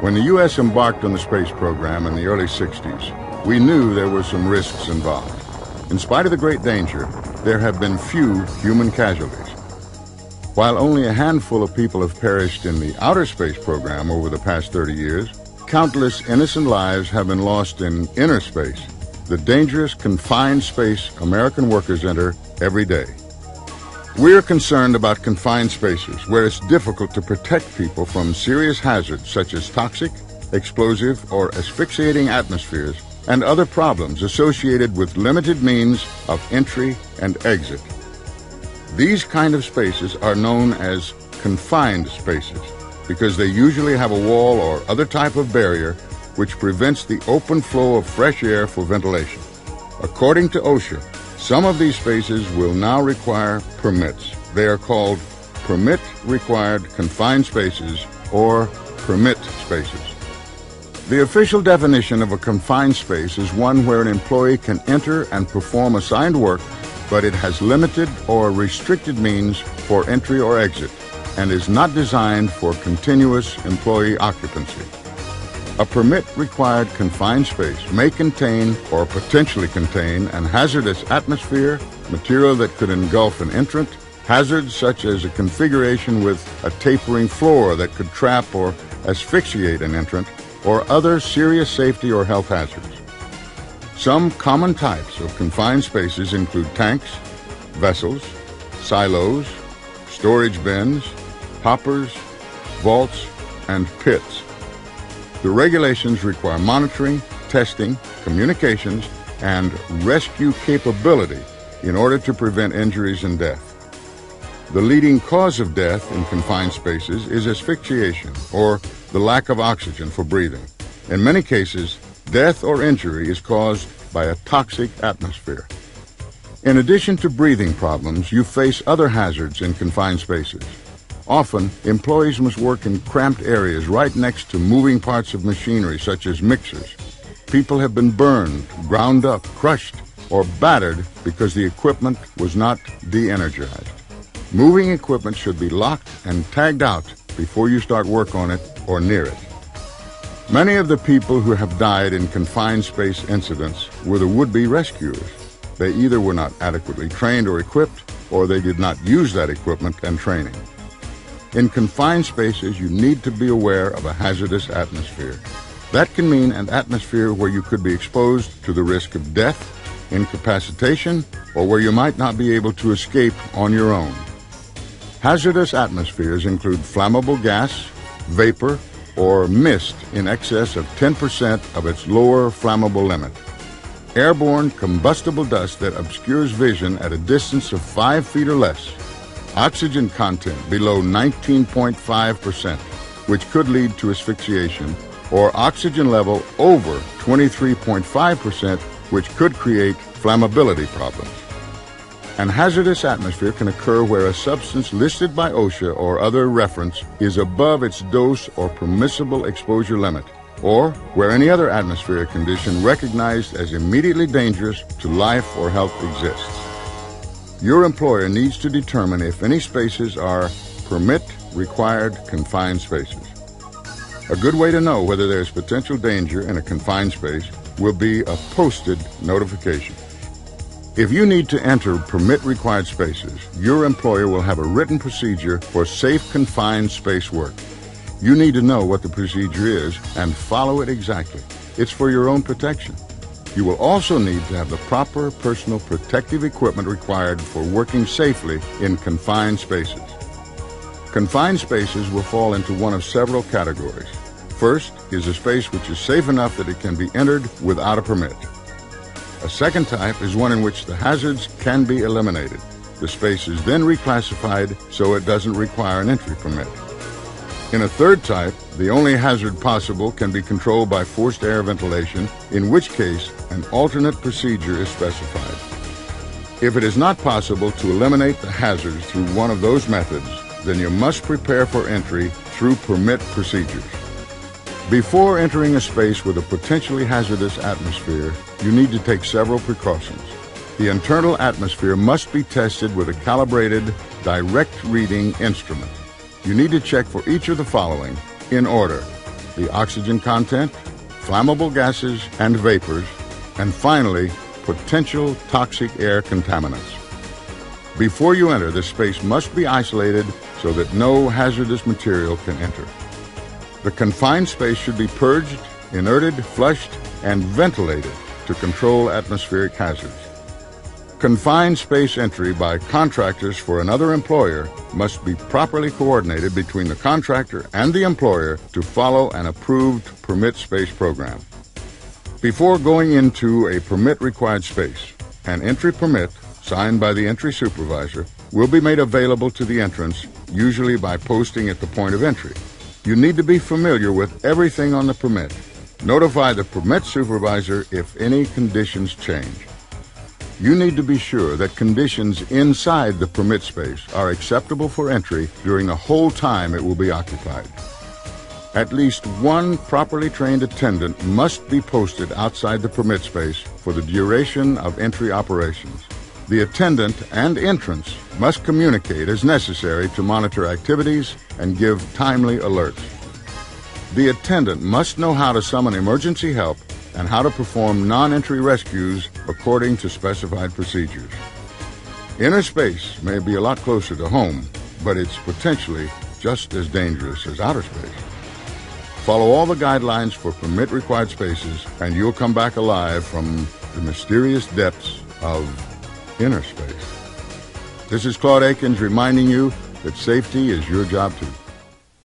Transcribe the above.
When the U.S. embarked on the space program in the early 60s, we knew there were some risks involved. In spite of the great danger, there have been few human casualties. While only a handful of people have perished in the outer space program over the past 30 years, countless innocent lives have been lost in inner space, the dangerous confined space American workers enter every day. We're concerned about confined spaces where it's difficult to protect people from serious hazards such as toxic, explosive, or asphyxiating atmospheres and other problems associated with limited means of entry and exit. These kind of spaces are known as confined spaces because they usually have a wall or other type of barrier which prevents the open flow of fresh air for ventilation. According to OSHA, some of these spaces will now require permits. They are called permit required confined spaces or permit spaces. The official definition of a confined space is one where an employee can enter and perform assigned work, but it has limited or restricted means for entry or exit and is not designed for continuous employee occupancy. A permit-required confined space may contain or potentially contain an hazardous atmosphere, material that could engulf an entrant, hazards such as a configuration with a tapering floor that could trap or asphyxiate an entrant, or other serious safety or health hazards. Some common types of confined spaces include tanks, vessels, silos, storage bins, hoppers, vaults, and pits. The regulations require monitoring, testing, communications, and rescue capability in order to prevent injuries and death. The leading cause of death in confined spaces is asphyxiation or the lack of oxygen for breathing. In many cases, death or injury is caused by a toxic atmosphere. In addition to breathing problems, you face other hazards in confined spaces. Often, employees must work in cramped areas right next to moving parts of machinery such as mixers. People have been burned, ground up, crushed, or battered because the equipment was not de-energized. Moving equipment should be locked and tagged out before you start work on it or near it. Many of the people who have died in confined space incidents were the would-be rescuers. They either were not adequately trained or equipped, or they did not use that equipment and training. In confined spaces, you need to be aware of a hazardous atmosphere. That can mean an atmosphere where you could be exposed to the risk of death, incapacitation, or where you might not be able to escape on your own. Hazardous atmospheres include flammable gas, vapor, or mist in excess of 10% of its lower flammable limit. Airborne combustible dust that obscures vision at a distance of 5 feet or less oxygen content below 19.5%, which could lead to asphyxiation, or oxygen level over 23.5%, which could create flammability problems. An hazardous atmosphere can occur where a substance listed by OSHA or other reference is above its dose or permissible exposure limit, or where any other atmospheric condition recognized as immediately dangerous to life or health exists. Your employer needs to determine if any spaces are permit required confined spaces. A good way to know whether there's potential danger in a confined space will be a posted notification. If you need to enter permit required spaces, your employer will have a written procedure for safe confined space work. You need to know what the procedure is and follow it exactly. It's for your own protection. You will also need to have the proper personal protective equipment required for working safely in confined spaces. Confined spaces will fall into one of several categories. First is a space which is safe enough that it can be entered without a permit. A second type is one in which the hazards can be eliminated. The space is then reclassified so it doesn't require an entry permit. In a third type, the only hazard possible can be controlled by forced air ventilation, in which case an alternate procedure is specified. If it is not possible to eliminate the hazards through one of those methods, then you must prepare for entry through permit procedures. Before entering a space with a potentially hazardous atmosphere, you need to take several precautions. The internal atmosphere must be tested with a calibrated, direct reading instrument. You need to check for each of the following in order the oxygen content, flammable gases and vapors, and finally, potential toxic air contaminants. Before you enter, the space must be isolated so that no hazardous material can enter. The confined space should be purged, inerted, flushed, and ventilated to control atmospheric hazards. Confined space entry by contractors for another employer must be properly coordinated between the contractor and the employer to follow an approved permit space program. Before going into a permit required space, an entry permit signed by the entry supervisor will be made available to the entrants, usually by posting at the point of entry. You need to be familiar with everything on the permit. Notify the permit supervisor if any conditions change. You need to be sure that conditions inside the permit space are acceptable for entry during the whole time it will be occupied. At least one properly trained attendant must be posted outside the permit space for the duration of entry operations. The attendant and entrants must communicate as necessary to monitor activities and give timely alerts. The attendant must know how to summon emergency help and how to perform non-entry rescues according to specified procedures. Inner space may be a lot closer to home, but it's potentially just as dangerous as outer space. Follow all the guidelines for permit required spaces, and you'll come back alive from the mysterious depths of inner space. This is Claude Akins reminding you that safety is your job too.